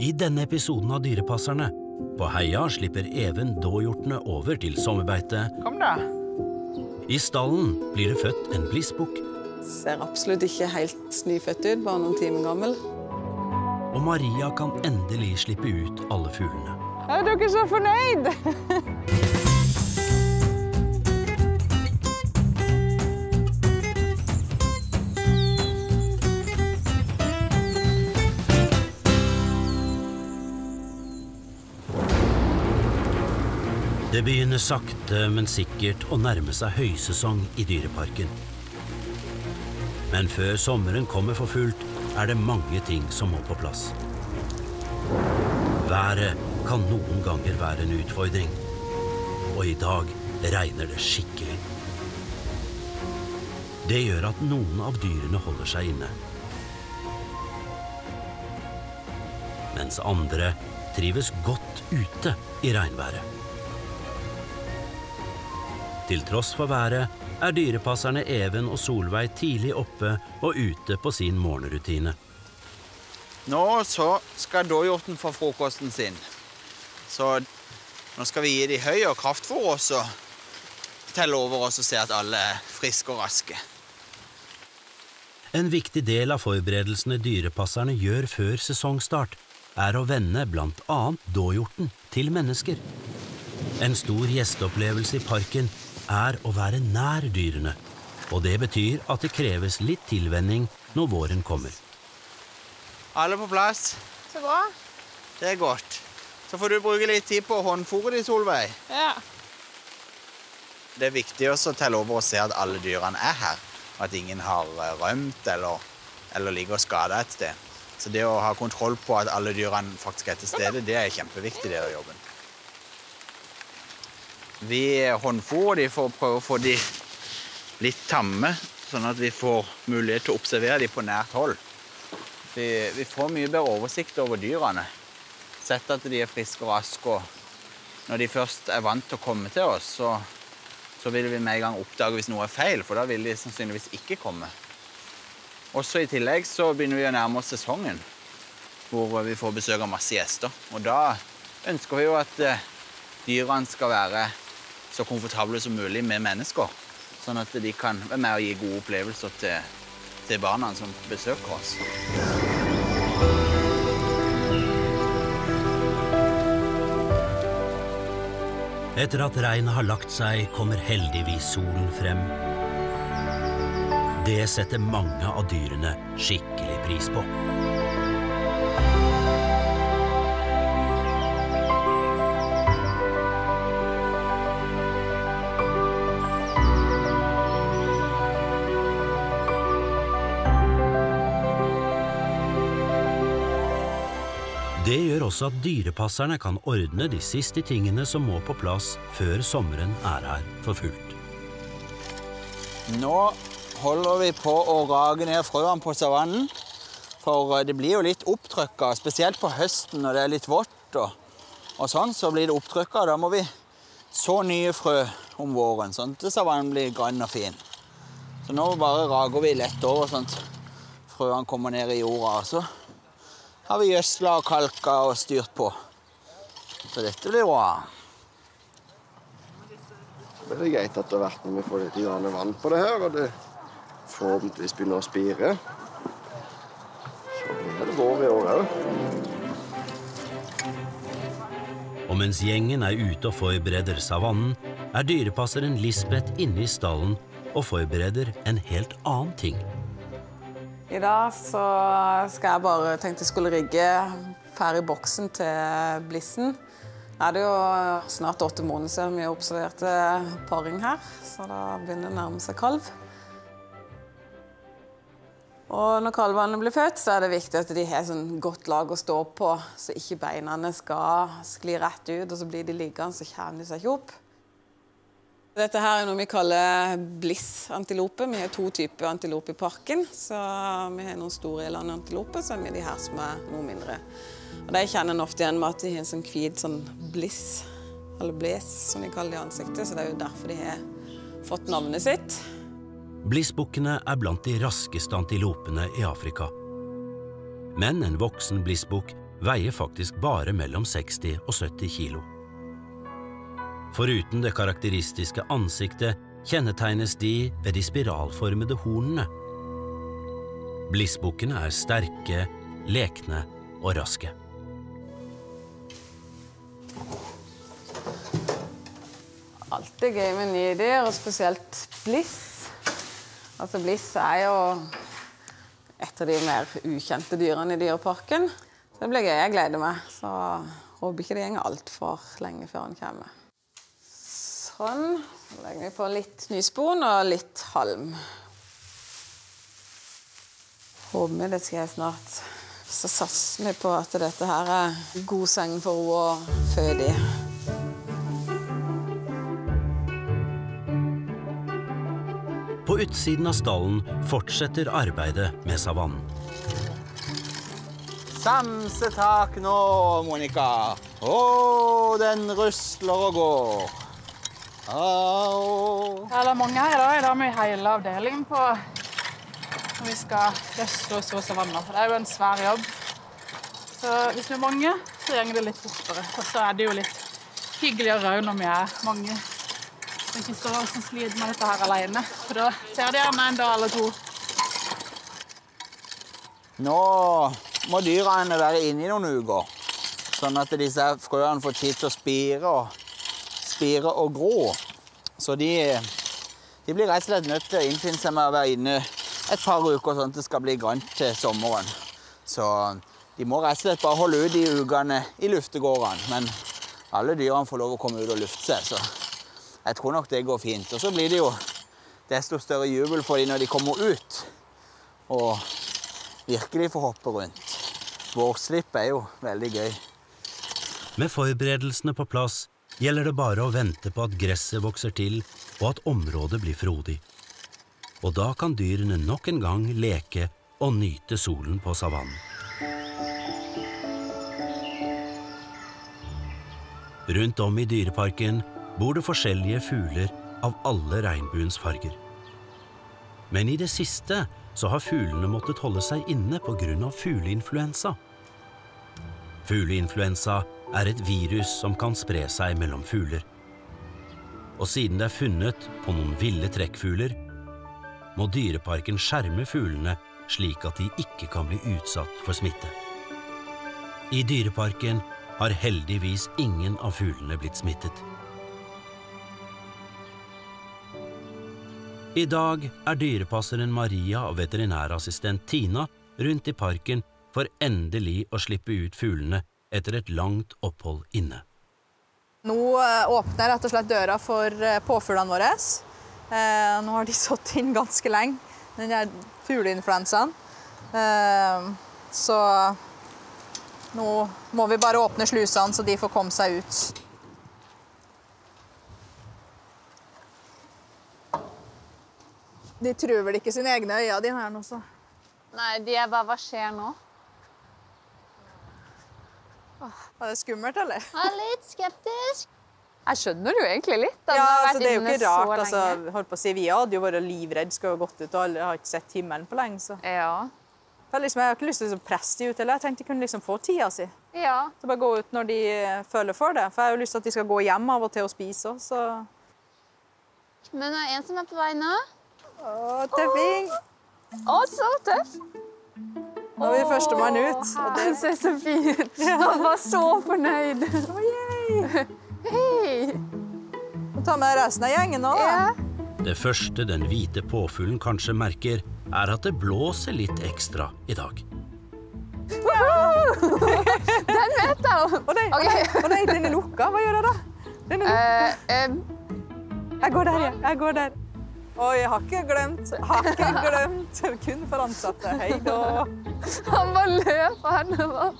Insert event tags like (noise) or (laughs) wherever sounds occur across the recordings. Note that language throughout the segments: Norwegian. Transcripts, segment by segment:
I denne episoden av Dyrepasserne på Heia slipper Even dåhjortene over til sommerbeite. Kom da. I stallen blir det født en blissbukk, Ser absolutt ikke helt nyfødt ut, bare noen timer gammel. og Maria kan endelig slippe ut alle fuglene. Er dere så fornøyd? (laughs) Det begynner sakte, men sikkert å nærme seg høysesong i Dyreparken. Men før sommeren kommer for fullt, er det mange ting som må på plass. Været kan noen ganger være en utfordring, og i dag regner det skikkelig. Det gjør at noen av dyrene holder seg inne. Mens andre trives godt ute i regnværet. Til tross for været er dyrepasserne Even og Solveig tidlig oppe og ute på sin morgenrutine. Nå så skal dåhjorten få frokosten sin. Så nå skal vi gi dem høy og kraftfôr og så telle over oss og se at alle er friske og raske. En viktig del av forberedelsene dyrepasserne gjør før sesongstart, er å vende annet dåhjorten til mennesker. En stor gjesteopplevelse i parken er å være nær dyrene, og det betyr at det kreves litt tilvenning når våren kommer. Alle på plass? Så bra. Det er godt. Så får du bruke litt tid på håndfôret ditt, Solveig. Ja. Det er viktig også å telle over og se at alle dyrene er her. og At ingen har eh, rømt eller, eller ligger og skada et sted. Så det å ha kontroll på at alle dyrene faktisk er til stede, det er kjempeviktig det av jobben. Vi håndfôrer de får prøve å få de litt tamme, sånn at vi får mulighet til å observere de på nært hold. Vi, vi får mye bedre oversikt over dyrene. Sett at de er friske og raske. og Når de først er vant til å komme til oss, så, så vil vi med en gang oppdage hvis noe er feil, for da vil de sannsynligvis ikke komme. Også i tillegg så begynner vi å nærme oss sesongen, hvor vi får besøk av masse gjester. Og da ønsker vi jo at eh, dyrene skal være så komfortable som mulig med mennesker, sånn at de kan være med og gi gode opplevelser til, til barna som besøker oss. Etter at regnet har lagt seg, kommer heldigvis solen frem. Det setter mange av dyrene skikkelig pris på. Det gjør også at dyrepasserne kan ordne de siste tingene som må på plass før sommeren er her for fullt. Nå holder vi på å rage ned frøene på savannen. For eh, det blir jo litt opptrykka, spesielt på høsten når det er litt vått. Og, og sånn, så blir det opptrykka. Da må vi så nye frø om våren, sånn at savannen blir grønn og fin. Så nå bare rager vi lett over, sånn at frøene kommer ned i jorda. Og så har vi gjødsla og kalka og styrt på. Så dette blir bra. Det er greit at det har vært når vi får litt vann på det her, og det forhåpentligvis begynner å spire. Så blir det vår i år òg. Og mens gjengen er ute og forbereder savannen, er dyrepasseren Lisbeth inne i stallen og forbereder en helt annen ting. I dag så skal jeg bare tenkte skulle rigge ferdig boksen til Blissen. Det er det jo snart åtte måneder siden vi observerte paring her, så da begynner det å nærme seg kalv. Og når kalvene blir født, så er det viktig at de har sånn godt lag å stå på, så ikke beina skal skli rett ut, og så blir de liggende, så kommer de seg ikke opp. Dette her er noe vi kaller bliss-antilope. Vi har to typer antilope i parken. Så vi har noen store landantiloper, så har vi de her som er noe mindre. Og De kjenner en ofte igjen med at de har en sånn hvit sånn bliss, eller bles, som de kaller det i ansiktet. Så det er jo derfor de har fått navnet sitt. Blissbukkene er blant de raskeste antilopene i Afrika. Men en voksen blissbukk veier faktisk bare mellom 60 og 70 kilo. Foruten det karakteristiske ansiktet kjennetegnes de ved de spiralformede hornene. Blissbukkene er sterke, lekne og raske. Alt er gøy med nye dyr, og spesielt Bliss. Altså Bliss er jo et av de mer ukjente dyrene i Dyreparken. Så det blir gøy. Jeg gleder meg. Så håper ikke det går altfor lenge før han kommer. Sånn. Så legger vi på litt nyspon og litt halm. Håper vi det skal jeg snart. Så satser vi på at dette her er god seng for henne å føde i. På utsiden av stallen fortsetter arbeidet med savannen. Samsetak nå, Monica. Å, den rusler og går. Au. Det er mange her i dag. I dag med hele avdelingen på når vi skal røsle og så savanner. Det er jo en svær jobb. Så hvis vi er mange, så går det litt fortere. Og så er det jo litt hyggeligere òg når vi er mange. Så ikke står og sliter med dette her alene. For da ser det gjerne en dag eller to. Nå må dyrene være inne i noen uker, sånn at disse frøene får tid til å spire og, spire og grå. Så de, de blir rett og slett nødt til å innfinne seg med å være inne et par uker, sånn at det skal bli grønt til sommeren. Så de må rett og slett bare holde ut de ukene i luftegårdene. Men alle dyrene får lov å komme ut og lufte seg, så jeg tror nok det går fint. Og så blir det jo desto større jubel for dem når de kommer ut. Og virkelig får hoppe rundt. Vårslipp er jo veldig gøy. Med forberedelsene på plass gjelder det bare å vente på at gresset vokser til og at området blir frodig. Og da kan dyrene nok en gang leke og nyte solen på savannen. Rundt om i dyreparken bor det forskjellige fugler av alle regnbuens farger. Men i det siste så har fuglene måttet holde seg inne pga. fugleinfluensa. Fugleinfluensa er et virus som kan spre seg mellom fugler. Og siden det er funnet på noen ville trekkfugler, må dyreparken skjerme fuglene slik at de ikke kan bli utsatt for smitte. I dyreparken har heldigvis ingen av fuglene blitt smittet. I dag er dyrepasseren Maria og veterinærassistent Tina rundt i parken for endelig å slippe ut fuglene etter et langt opphold inne. Nå eh, åpner rett og slett døra for eh, påfuglene våre. Eh, nå har de sittet inn ganske lenge, den der fugleinfluensaen. Så nå må vi bare åpne slusene så de får komme seg ut. De tror vel ikke sine egne øyne, de her nå, så. Nei, de er bare Hva skjer nå? Er det skummelt, eller? Er litt skeptisk. Jeg skjønner jo egentlig litt. da. Ja, altså, det er jo ikke rart. Altså, holdt på å si, vi hadde jo vært livredde, skulle ha gått ut, og aldri har ikke sett himmelen på lenge. Så. Ja. Liksom, jeg har ikke lyst til å presse de ut, heller. jeg tenkte de kunne liksom få tida si. ja. Så bare gå ut når de eh, føler for det. For jeg har jo lyst til at de skal gå hjem av og til og spise òg, så Men det er en som er på vei nå. Å, tøffing! Å, så tøff! Nå er vi førstemann ut. Og det ser så fin ut. Han var så fornøyd. Å, yay! Hei! Ta med resten av gjengen nå, da. Ja. Det første den hvite påfuglen kanskje merker, er at det blåser litt ekstra i dag. Den vet jeg! om. nei, å Ok. nei, å nei, den er lukka. Hva gjør jeg da? Den er lukka. Uh, um... Jeg går der, ja. Jeg går der. Oi, jeg har ikke glemt. Har ikke glemt. Kun for ansatte. Hei da. han bare løp og han var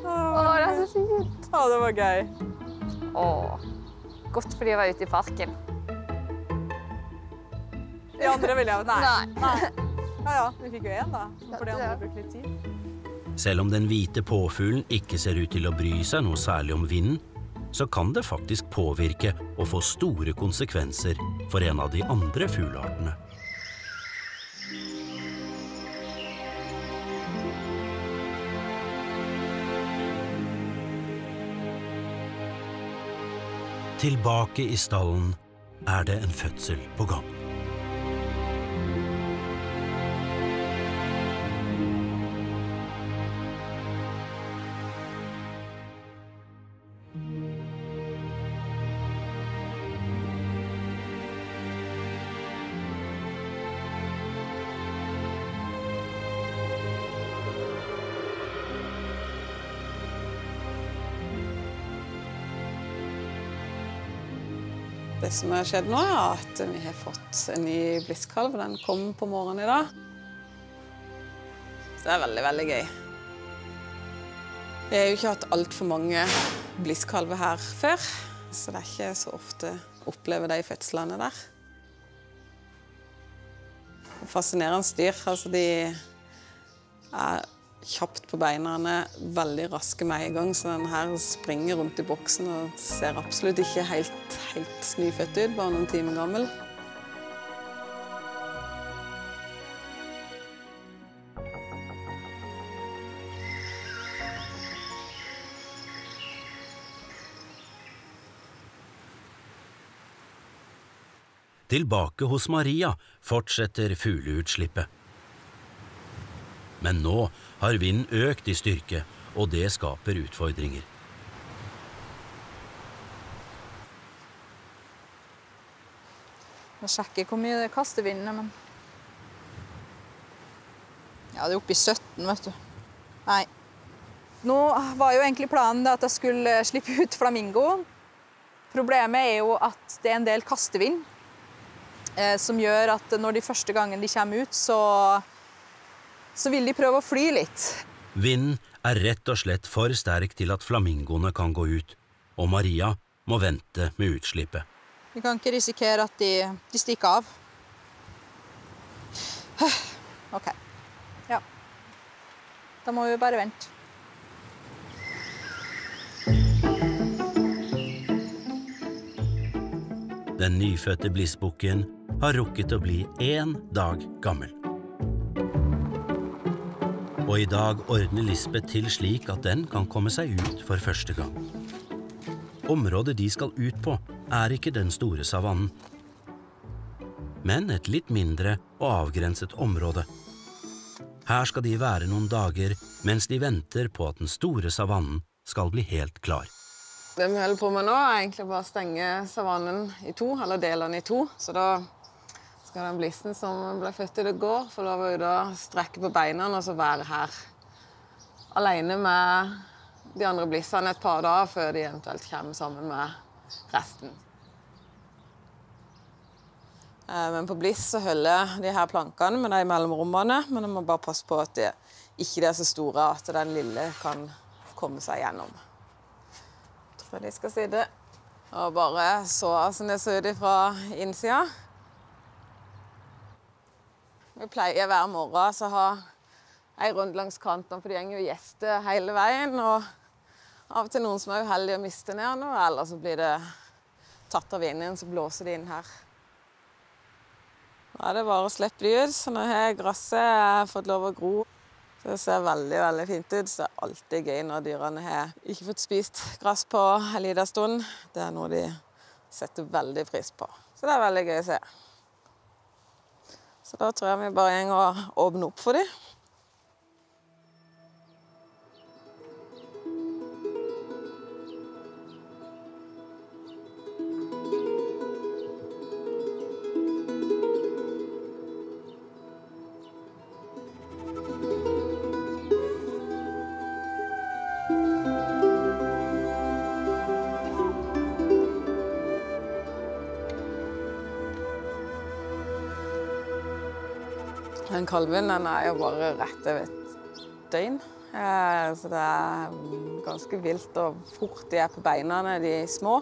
Å, det er så fint. Ja, det var gøy. Å, godt fordi jeg var ute i parken. De andre ville jeg Nei. Nei. Ja ja, vi fikk jo én, da. For de andre brukte litt tid. Selv om den hvite påfuglen ikke ser ut til å bry seg noe særlig om vinden, så kan det faktisk påvirke og få store konsekvenser for en av de andre fugleartene. Tilbake i stallen er det en fødsel på gang. Det som har skjedd nå, er at vi har fått en ny blisskalv. Den kom på morgenen i dag. Så det er veldig, veldig gøy. Vi har jo ikke hatt altfor mange blisskalver her før, så det er ikke så ofte å oppleve de fødslene der. Fascinerende dyr. Altså, de er kjapt på beina, veldig raske med en gang, så den her springer rundt i boksen og ser absolutt ikke helt, helt nyfødt ut, bare noen timer gammel. Tilbake hos Maria fortsetter fugleutslippet. Men nå har vinden økt i styrke, og det skaper utfordringer. Jeg sjekker hvor mye det kaster vinden, men Ja, det er oppe i 17, vet du. Nei. Nå var jo egentlig planen at jeg skulle slippe ut flamingoen. Problemet er jo at det er en del kastevind, eh, som gjør at når de første gangen de kommer ut, så, så vil de prøve å fly litt. Vinden er rett og slett for sterk til at flamingoene kan gå ut, og Maria må vente med utslippet. Vi kan ikke risikere at de, de stikker av. (sighs) OK. Ja. Da må vi bare vente. Den nyfødte blissbukken har rukket å bli én dag gammel. Og i dag ordner Lisbeth til slik at den kan komme seg ut for første gang. Området de skal ut på, er ikke den store savannen, men et litt mindre og avgrenset område. Her skal de være noen dager mens de venter på at den store savannen skal bli helt klar. Det vi holder på med nå, er egentlig bare å stenge savannen i to, eller dele den i to. Så da skal den blissen som ble født i det går, få lov å strekke på beina og så være her alene med de andre blissene et par dager før de eventuelt kommer sammen med resten. Eh, Men på Bliss så holder de her plankene med de mellomrommene, men en må bare passe på at de ikke er så store at den lille kan komme seg gjennom. Jeg tror de skal sitte og bare så sånn det ser ut fra innsida. Vi pleier hver morgen å ha ei runde langs kanten, for det går jo gjester hele veien. Og av og til noen som er uheldige og mister ned noe, eller så blir det tatt av vinden, så blåser de inn her. Nå er det bare å slippe de ut. Så nå har gresset fått lov å gro. Så det ser veldig veldig fint ut. Det er alltid gøy når dyrene har ikke fått spist gress på en liten stund. Det er noe de setter veldig pris på. Så det er veldig gøy å se. Så da tror jeg vi bare går og åpner opp for dem. Den kalven den er jo bare rett over et døgn. Eh, Så det er ganske vilt og fort de er på beina, de små.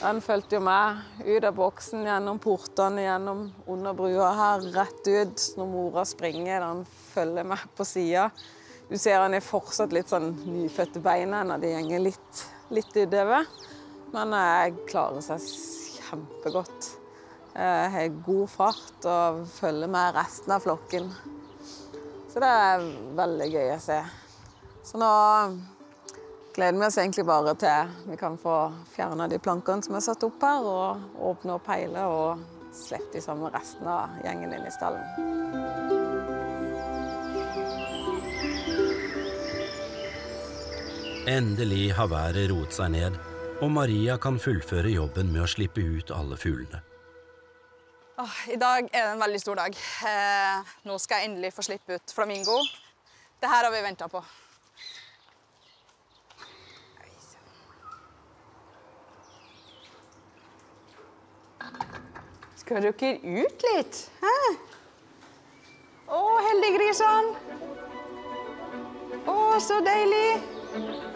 Den fulgte jo meg ut av boksen, gjennom portene, gjennom under brua her, rett ut. Når mora springer, den følger meg på sida. Du ser han er fortsatt litt sånn nyfødte beina når de går litt, litt utover. Men jeg klarer seg kjempegodt. Jeg har god fart og følger med resten av flokken. Så det er veldig gøy å se. Så nå gleder vi oss egentlig bare til vi kan få fjerna de plankene som er satt opp her, og åpne opp hele og slippe de sammen med resten av gjengen inn i stallen. Endelig har været roet seg ned, og Maria kan fullføre jobben med å slippe ut alle fuglene. Åh, I dag er det en veldig stor dag. Eh, nå skal jeg endelig få slippe ut flamingo. Det her har vi venta på. Skal dere ut litt? Hæ? Å, heldiggrisene! Å, så deilig!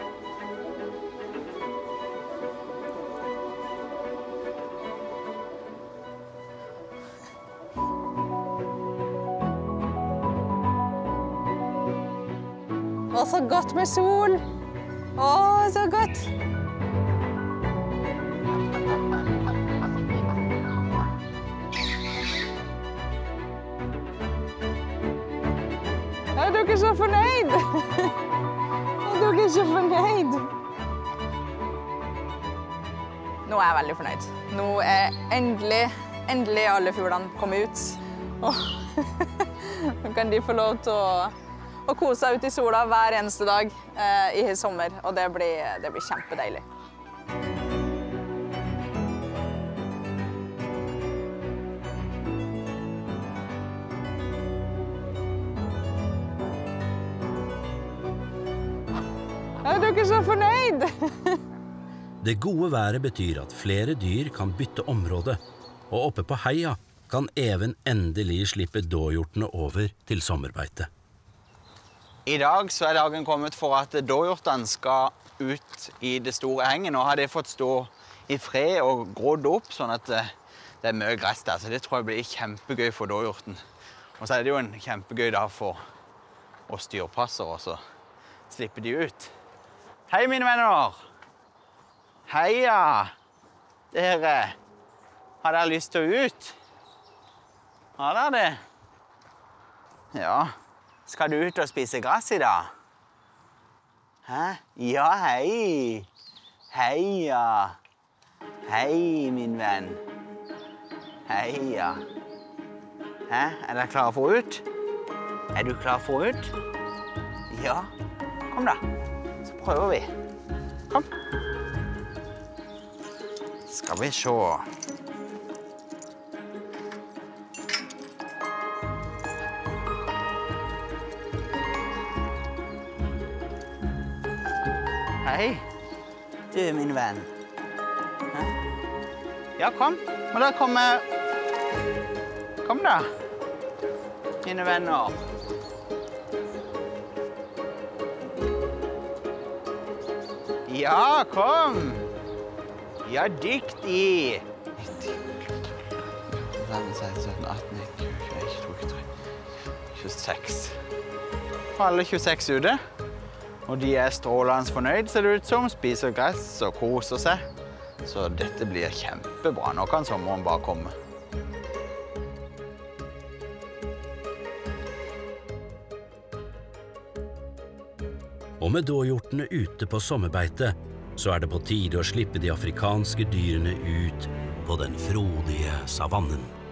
Så godt med sol! Å, så godt! Er dere så fornøyd? (laughs) Er dere så fornøyd? Nå er jeg veldig fornøyd. Nå er endelig, endelig alle fuglene kommet ut. (laughs) Nå kan de få lov til å, å kose seg ute i sola hver eneste dag eh, i sommer. Og det blir, det blir kjempedeilig. Er dere så fornøyd? (laughs) Det gode været betyr at flere dyr kan bytte område, og oppe på heia kan Even endelig slippe dåhjortene over til sommerbeite. I dag så er dagen kommet for at dåhjortene skal ut i det store hengen. Nå har de fått stå i fred og grodd opp, sånn at eh, det er mye gress der. Så det tror jeg blir kjempegøy for dåhjorten. Og så er det jo en kjempegøy dag for oss dyrepassere så slippe de ut. Hei, mine venner! Heia! Dere, har dere lyst til å ut? Har dere det? Ja. Skal du ut og spise gress i dag? Hæ? Ja, hei. Heia. Hei, min venn. Heia. Hæ? Er dere klare for ut? Er du klar for ut? Ja. Kom, da. Så prøver vi. Kom. Skal vi se. Hei. Du, min venn. Hæ? Ja, kom. Må dere komme Kom, da. Mine venner. Ja, kom. Ja, dyktig. 26. Alle 26 ute. Og de er strålende fornøyd, ser det ut som. Spiser gress og koser seg. Så dette blir kjempebra. Nå kan sommeren bare komme. Og med dåhjortene ute på sommerbeite, så er det på tide å slippe de afrikanske dyrene ut på den frodige savannen.